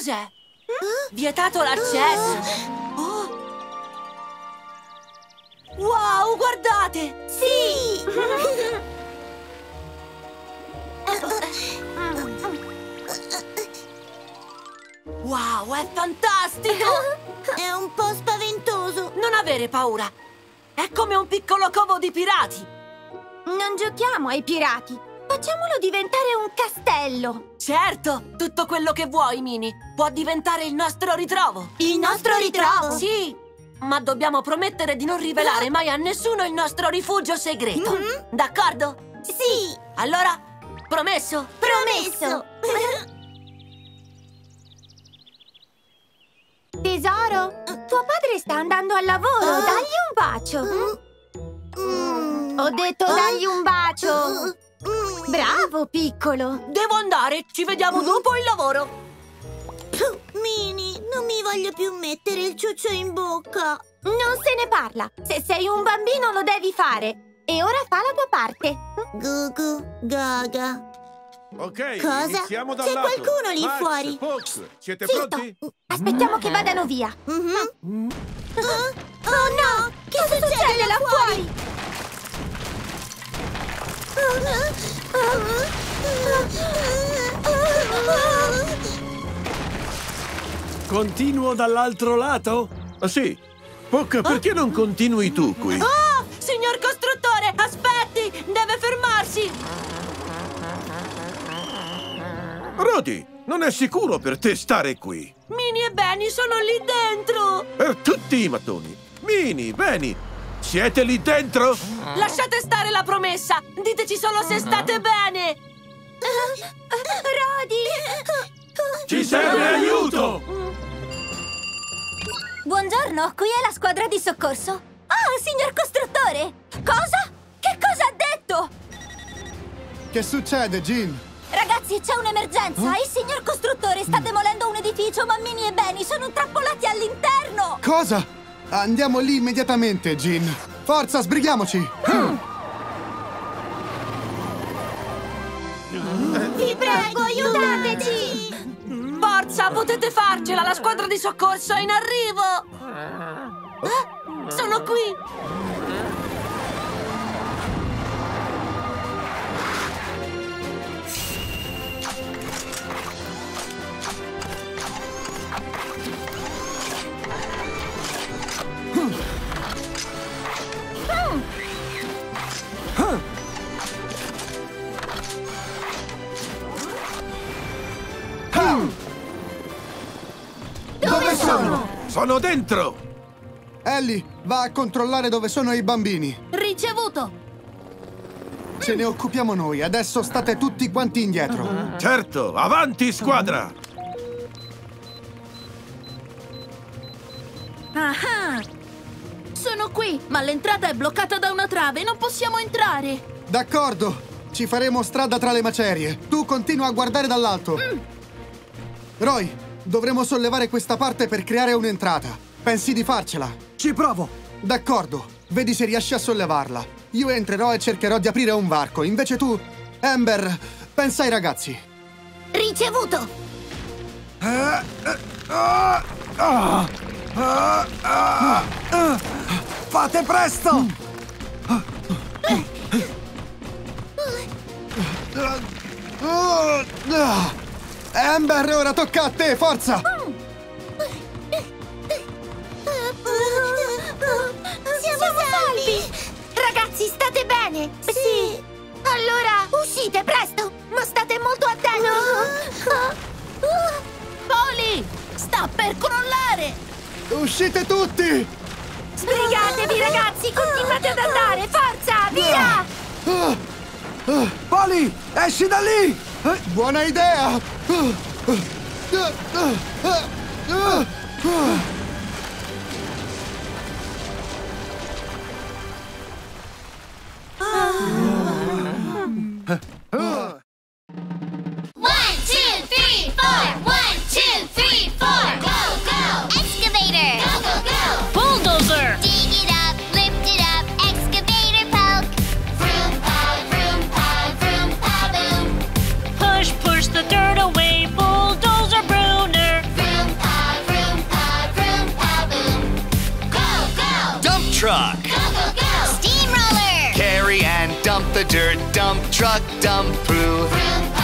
Cos'è? Vietato l'accesso! Oh. Wow, guardate! Sì! Wow, è fantastico! È un po' spaventoso. Non avere paura! È come un piccolo covo di pirati! Non giochiamo ai pirati. Facciamolo diventare un castello. Certo, tutto quello che vuoi, Mini. Può diventare il nostro ritrovo. Il nostro ritrovo? Sì, ma dobbiamo promettere di non rivelare mai a nessuno il nostro rifugio segreto. Mhm. D'accordo? Sì, Allora, promesso? promesso. Tesoro, tuo padre sta andando al lavoro. Dagli un bacio. Ho detto dagli un bacio. Bravo, piccolo. Devo andare, ci vediamo dopo il lavoro. Mini, non mi voglio più mettere il ciuccio in bocca. Non se ne parla. Se sei un bambino lo devi fare. E ora fa la tua parte. Gugu, gaga. Ok, Cosa? iniziamo dal C'è qualcuno lì Max, fuori. Fox, siete Zitto. pronti? Aspettiamo che vadano via. Ah, Oh no! Che succede là fuori? Continuo dall'altro lato? Ah, sì. Puck, perché non continui tu qui? Oh, signor costruttore, aspetti! Deve fermarsi! Rodi, non è sicuro per te stare qui. Mini e Benny sono lì dentro! Per tutti i mattoni. Mini, Beni, siete lì dentro? Lasciate stare la promessa! Diteci solo se state bene! Rodi! Ci serve aiuto! Buongiorno, qui è la squadra di soccorso. Ah, signor costruttore! Cosa? Che cosa ha detto? Che succede, Jean? Ragazzi, c'è un'emergenza! Il signor costruttore sta demolendo un edificio, ma Minnie e Benny sono intrappolati all'interno! Cosa? Andiamo lì immediatamente, Jean. Forza, sbrighiamoci! Vi prego, aiutateci! Forza, potete farcela! La squadra di soccorso è in arrivo! Ah, sono qui! Sono? Sono dentro! Ellie, va a controllare dove sono i bambini. Ricevuto! Ce ne occupiamo noi. Adesso state tutti quanti indietro. Certo, avanti squadra! Ah! Sono qui, ma l'entrata è bloccata da una trave, non possiamo entrare! D'accordo. Ci faremo strada tra le macerie. Tu continua a guardare dall'alto. Roy, dovremo sollevare questa parte per creare un'entrata. Pensi di farcela? Ci provo! D'accordo. Vedi se riesci a sollevarla. Io entrerò e cercherò di aprire un varco. Invece tu, Amber, pensa ai ragazzi. Ricevuto! Fate presto! Oh, ah. Amber, ora tocca a te, forza! Siamo, salvi! Ragazzi, state bene? Sì. Allora, uscite presto! Ma state molto attenti! Poli! Sta per crollare! Uscite tutti! Sbrigatevi, ragazzi! Continuate ad andare! Forza! Via! Ah, Poli, esci da lì! Buona idea! Truck. Go, go, go! Steamroller! Carry and dump the dirt. Dump truck, dump poo.